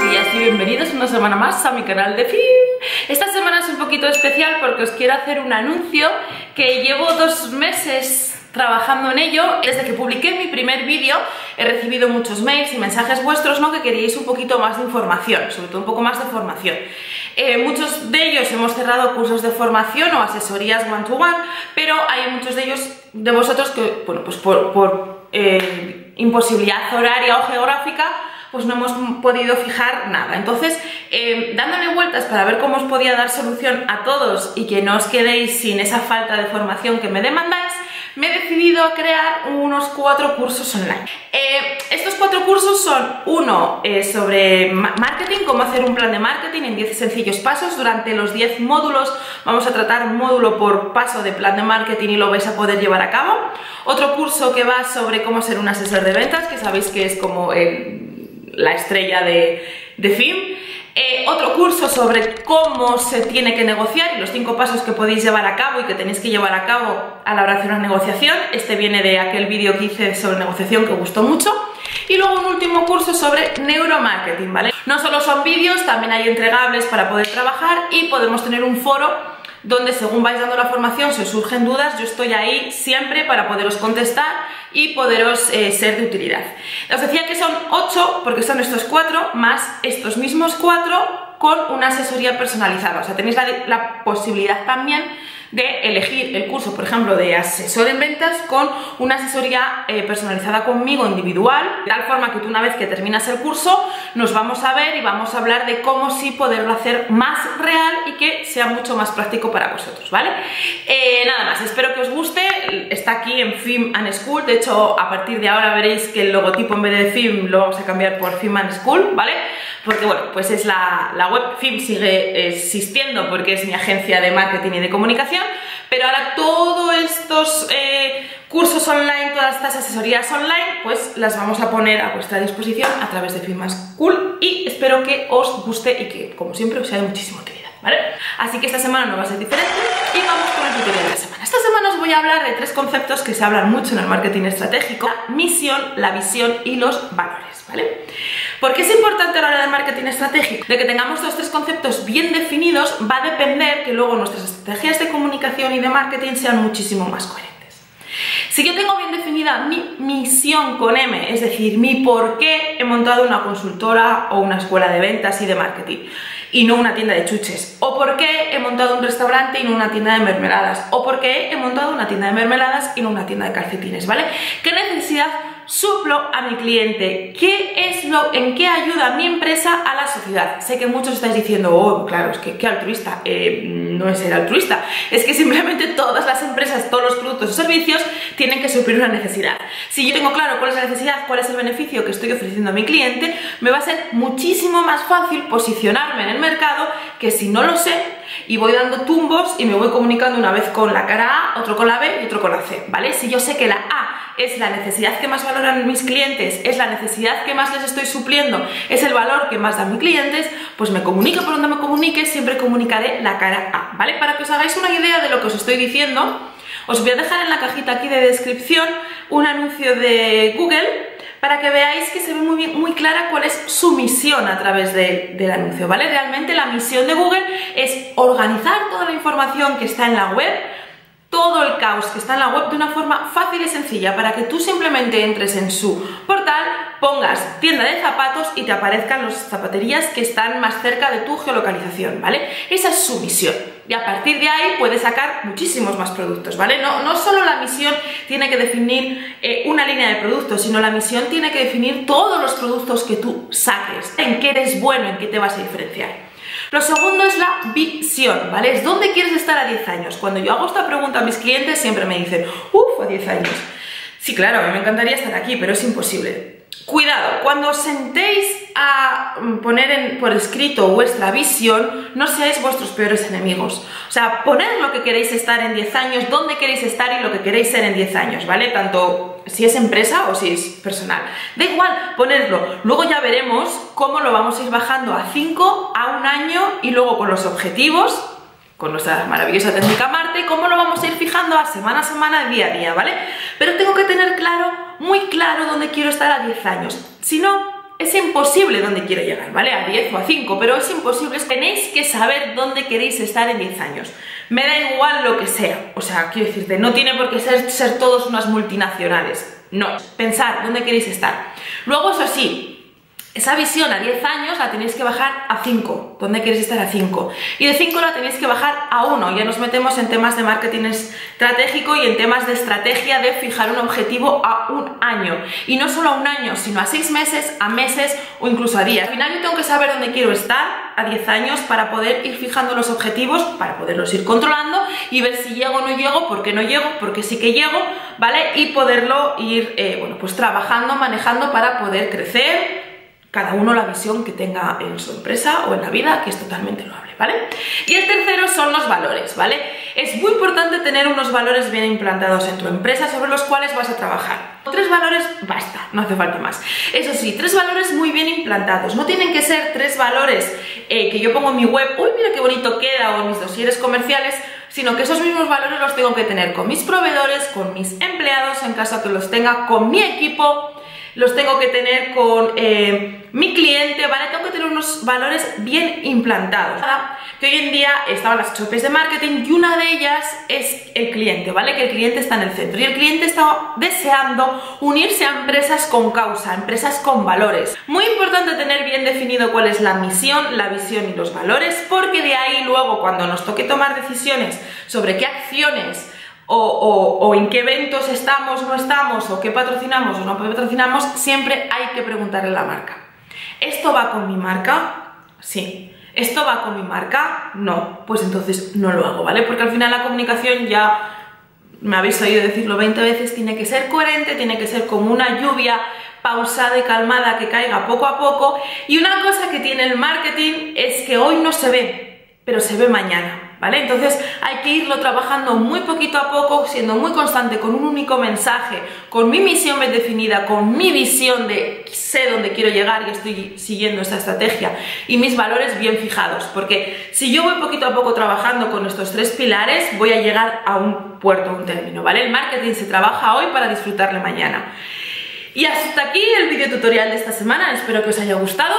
días y bienvenidos una semana más a mi canal de film. Esta semana es un poquito especial porque os quiero hacer un anuncio que llevo dos meses trabajando en ello. Desde que publiqué mi primer vídeo he recibido muchos mails y mensajes vuestros ¿no? que queríais un poquito más de información, sobre todo un poco más de formación. Eh, muchos de ellos hemos cerrado cursos de formación o asesorías one-to-one, pero hay muchos de ellos, de vosotros, que, bueno, pues por, eh, imposibilidad horaria o geográfica, pues no hemos podido fijar nada. Entonces, eh, dándole vueltas para ver cómo os podía dar solución a todos y que no os quedéis sin esa falta de formación que me demandáis, me he decidido a crear unos cuatro cursos online. Eh, estos cuatro cursos son uno eh, sobre marketing, cómo hacer un plan de marketing en 10 sencillos pasos. Durante los 10 módulos vamos a tratar módulo por paso de plan de marketing y lo vais a poder llevar a cabo. Otro curso que va sobre cómo ser un asesor de ventas, que sabéis que es como la estrella de, de FIM. Eh, otro curso sobre cómo se tiene que negociar y los cinco pasos que podéis llevar a cabo y que tenéis que llevar a cabo a la hora de hacer una negociación. Este viene de aquel vídeo que hice sobre negociación que gustó mucho. Y luego un último curso sobre neuromarketing, ¿vale? No solo son vídeos, también hay entregables para poder trabajar y podemos tener un foro donde según vais dando la formación, si os surgen dudas, yo estoy ahí siempre para poderos contestar y poderos eh, ser de utilidad. Os decía que son 8 porque son estos 4 más estos mismos 4 con una asesoría personalizada. O sea, tenéis la posibilidad también de elegir el curso, por ejemplo, de asesor en ventas con una asesoría eh, personalizada conmigo individual, de tal forma que tú una vez que terminas el curso nos vamos a ver y vamos a hablar de cómo sí poderlo hacer más real y que sea mucho más práctico para vosotros, ¿vale? Eh, nada más, espero que os guste, está aquí en Film and School, de hecho a partir de ahora veréis que el logotipo en vez de Film lo vamos a cambiar por Film and School, ¿vale? Porque bueno, pues es la, la web, Film sigue existiendo porque es mi agencia de marketing y de comunicación, pero ahora todos estos eh, cursos online, todas estas asesorías online, pues las vamos a poner a vuestra disposición a través de Firmas Cool y espero que os guste y que, como siempre, os sea de muchísima utilidad, ¿vale? Así que esta semana no va a ser diferente y vamos con el tutorial de la semana. Esta semana os voy a hablar de tres conceptos que se hablan mucho en el marketing estratégico, la misión, la visión y los valores, ¿vale? ¿Por qué es importante a la hora del marketing estratégico? De que tengamos estos tres conceptos bien definidos va a depender que luego nuestras estrategias de comunicación y de marketing sean muchísimo más coherentes. Si yo tengo bien definida mi misión con M, es decir, mi por qué he montado una consultora o una escuela de ventas y de marketing, y no una tienda de chuches, o por qué he montado un restaurante y no una tienda de mermeladas, o por qué he montado una tienda de mermeladas y no una tienda de calcetines, ¿vale? ¿Qué necesidad suplo a mi cliente? ¿Qué es lo, en qué ayuda mi empresa a la sociedad? Sé que muchos estáis diciendo, oh, claro, es que qué altruista. Eh, no es ser altruista, es que simplemente todas las empresas, todos los productos o servicios tienen que suplir una necesidad. Si yo tengo claro cuál es la necesidad, cuál es el beneficio que estoy ofreciendo a mi cliente, me va a ser muchísimo más fácil posicionarme en el mercado que si no lo sé y voy dando tumbos y me voy comunicando una vez con la cara A, otro con la B y otro con la C, ¿vale? Si yo sé que la A es la necesidad que más valoran mis clientes, es la necesidad que más les estoy supliendo, es el valor que más dan mis clientes, pues me comunique por donde me comunique, siempre comunicaré la cara A, ¿vale? Para que os hagáis una idea de lo que os estoy diciendo, os voy a dejar en la cajita aquí de descripción un anuncio de Google para que veáis que se ve muy, bien, muy clara cuál es su misión a través del anuncio, ¿vale? Realmente la misión de Google es organizar toda la información que está en la web, todo el caos que está en la web de una forma fácil y sencilla para que tú simplemente entres en su portal, pongas tienda de zapatos y te aparezcan las zapaterías que están más cerca de tu geolocalización, ¿vale? Esa es su misión y a partir de ahí puedes sacar muchísimos más productos, ¿vale? No, no solo la misión tiene que definir eh, una línea de productos, sino la misión tiene que definir todos los productos que tú saques, en qué eres bueno, en qué te vas a diferenciar. Lo segundo es la visión, ¿vale? Es dónde quieres estar a 10 años. Cuando yo hago esta pregunta a mis clientes siempre me dicen, uff, a 10 años. Sí, claro, a mí me encantaría estar aquí, pero es imposible. Cuidado, cuando os sentéis a mm, poner por escrito vuestra visión, no seáis vuestros peores enemigos. O sea, poner lo que queréis estar en 10 años, dónde queréis estar y lo que queréis ser en 10 años, ¿vale? Tanto si es empresa o si es personal. Da igual ponerlo. Luego ya veremos cómo lo vamos a ir bajando a 5, a un año y luego con los objetivos con nuestra maravillosa técnica Marte, cómo lo vamos a ir fijando a semana a semana, día a día, ¿vale? Pero tengo que tener claro, muy claro, dónde quiero estar a 10 años. Si no, es imposible dónde quiero llegar, ¿vale? A 10 o a 5, pero es imposible. Tenéis que saber dónde queréis estar en 10 años. Me da igual lo que sea. O sea, quiero decirte, no tiene por qué ser, ser todos unas multinacionales. No, pensar dónde queréis estar. Luego, eso sí, esa visión a 10 años la tenéis que bajar a 5, ¿dónde queréis estar a 5? Y de 5 la tenéis que bajar a 1, ya nos metemos en temas de marketing estratégico y en temas de estrategia de fijar un objetivo a un año. Y no solo a un año, sino a 6 meses, a meses o incluso a días. Al final yo tengo que saber dónde quiero estar a 10 años para poder ir fijando los objetivos, para poderlos ir controlando y ver si llego o no llego, por qué no llego, por qué sí que llego, ¿vale? Y poderlo ir, eh, bueno, pues trabajando, manejando para poder crecer, cada uno la visión que tenga en su empresa o en la vida, que es totalmente loable, ¿vale? Y el tercero son los valores, ¿vale? Es muy importante tener unos valores bien implantados en tu empresa sobre los cuales vas a trabajar. Tres valores, basta, no hace falta más. Eso sí, tres valores muy bien implantados. No tienen que ser tres valores eh, que yo pongo en mi web, uy, mira qué bonito queda, o en mis dosieres comerciales, sino que esos mismos valores los tengo que tener con mis proveedores, con mis empleados, en caso que los tenga con mi equipo, los tengo que tener con eh, mi cliente, ¿vale? Tengo que tener unos valores bien implantados. Que hoy en día estaban las chopes de marketing y una de ellas es el cliente, ¿vale? Que el cliente está en el centro y el cliente está deseando unirse a empresas con causa, empresas con valores. Muy importante tener bien definido cuál es la misión, la visión y los valores, porque de ahí luego cuando nos toque tomar decisiones sobre qué acciones o, en qué eventos estamos o no estamos, o qué patrocinamos o no patrocinamos, siempre hay que preguntarle a la marca. ¿Esto va con mi marca? Sí. ¿Esto va con mi marca? No. Pues entonces no lo hago, ¿vale? Porque al final la comunicación ya me habéis oído decirlo 20 veces, tiene que ser coherente, tiene que ser como una lluvia pausada y calmada que caiga poco a poco. Y una cosa que tiene el marketing es que hoy no se ve, pero se ve mañana. ¿Vale? Entonces hay que irlo trabajando muy poquito a poco, siendo muy constante con un único mensaje, con mi misión bien definida, con mi visión de sé dónde quiero llegar y estoy siguiendo esta estrategia y mis valores bien fijados, porque si yo voy poquito a poco trabajando con estos tres pilares, voy a llegar a un puerto, a un término, ¿vale? El marketing se trabaja hoy para disfrutarle mañana. Y hasta aquí el video tutorial de esta semana, espero que os haya gustado.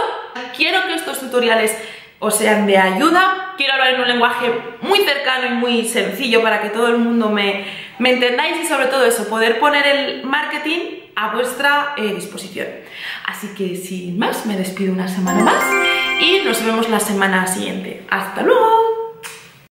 Quiero que estos tutoriales os sean de ayuda. Quiero hablar en un lenguaje muy cercano y muy sencillo para que todo el mundo me, entendáis y sobre todo eso, poder poner el marketing a vuestra eh, disposición. Así que sin más, me despido una semana más y nos vemos la semana siguiente. ¡Hasta luego!